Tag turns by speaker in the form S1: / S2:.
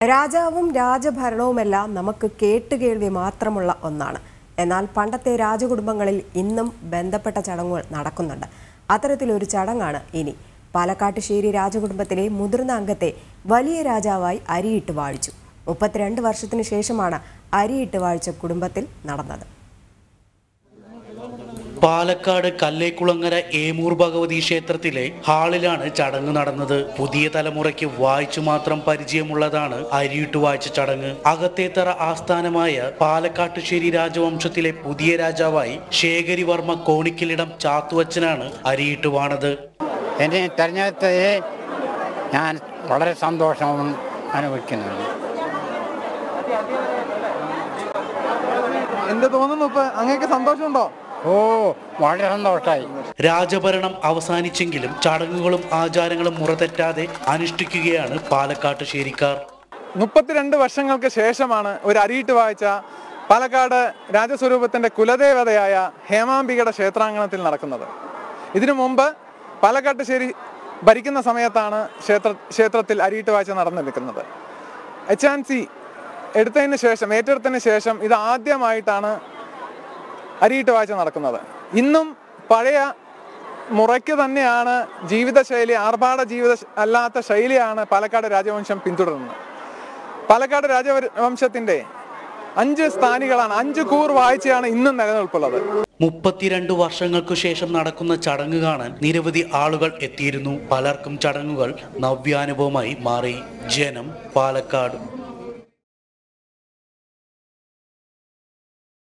S1: രാജാവും രാജഭരണവുമെല്ലാം നമുക്ക് കേട്ടുകേൾവി മാത്രമുള്ള ഒന്നാണ്. എന്നാൽ പണ്ടത്തെ രാജകുടുംബങ്ങളിൽ ഇന്നും ബന്ധപ്പെട്ട ചടങ്ങുകൾ നടക്കുന്നുണ്ട്. അത്തരത്തിലൊരു ചടങ്ങാണ് ഇനി. പാലക്കാട്ടുശ്ശേരി രാജകുടുംബത്തിലെ മുതിർന്ന അംഗത്തെ വലിയ രാജാവായി അരിയിട്ട് വാഴിച്ചു. മുപ്പത്തിരണ്ട് വർഷത്തിനു ശേഷമാണ് അരിയിട്ട് വാഴിച്ച കുടുംബത്തിൽ നടന്നത്.
S2: പാലക്കാട് കല്ലേക്കുളങ്ങര ഏമൂർ ഭഗവതി ക്ഷേത്രത്തിലെ ഹാളിലാണ് ചടങ്ങ് നടന്നത്. പുതിയ തലമുറയ്ക്ക് വായിച്ചു മാത്രം പരിചയമുള്ളതാണ് അരിയിട്ടു വായിച്ച ചടങ്ങ്. അകത്തേത്തറ ആസ്ഥാനമായ പാലക്കാട്ടുശ്ശേരി രാജവംശത്തിലെ പുതിയ രാജാവായി ശേഖരി വർമ്മ കോണിക്കലിടം ചാത്തുവച്ചനാണ് അരിയിട്ടു വാണത്.
S3: എന്നെ തെരഞ്ഞെടുത്തത് ഞാൻ വളരെ സന്തോഷം അനുഭവിക്കുന്നുണ്ട്.
S4: എന്ത് തോന്നുന്നു ഇപ്പൊ? അങ്ങേക്ക് സന്തോഷമുണ്ടോ?
S3: ഓ വളരെ സന്തോഷമായി
S2: രാജഭരണം അവസാനിച്ചെങ്കിലും ചടങ്ങുകളും ആചാരങ്ങളും മുറതെറ്റാതെ അനുഷ്ഠിക്കുകയാണ് പാലക്കാട്ട് ശേരിക്കാർ.
S4: മുപ്പത്തിരണ്ട് വർഷങ്ങൾക്ക് ശേഷമാണ് ഒരു അരിയിട്ട് വായിച്ച പാലക്കാട് രാജസ്വരൂപത്തിന്റെ കുലദേവതയായ ഹേമാംബികയുടെ ക്ഷേത്രാങ്കണത്തിൽ നടക്കുന്നത്. ഇതിനു മുമ്പ് പാലക്കാട്ട് ശേരി ഭരിക്കുന്ന സമയത്താണ് ക്ഷേത്ര ക്ഷേത്രത്തിൽ അരിയിട്ട് വായിച്ച നടന്നു നിൽക്കുന്നത്. എച്ച് ആൻഡ് സി എടുത്തതിന് ശേഷം ഏറ്റെടുത്തതിന് ശേഷം ഇത് ആദ്യമായിട്ടാണ് അരിയിട്ട് വാഴ്ച നടക്കുന്നത്. ഇന്നും പഴയ മുറയ്ക്ക് തന്നെയാണ് ജീവിതശൈലി ആർഭാട ജീവിത അല്ലാത്ത ശൈലിയാണ് പാലക്കാട് രാജവംശം പിന്തുടരുന്നത്. പാലക്കാട് രാജവംശത്തിന്റെ അഞ്ച് സ്ഥാനികളാണ് അഞ്ച് കൂർ വാഴ്ചയാണ് ഇന്നും നിലനിൽപ്പുള്ളത്.
S2: മുപ്പത്തിരണ്ട് വർഷങ്ങൾക്കു ശേഷം നടക്കുന്ന ചടങ്ങ് കാണാൻ നിരവധി ആളുകൾ എത്തിയിരുന്നു. പലർക്കും ചടങ്ങുകൾ നവ്യാനുഭവമായി മാറി. ജനം പാലക്കാട്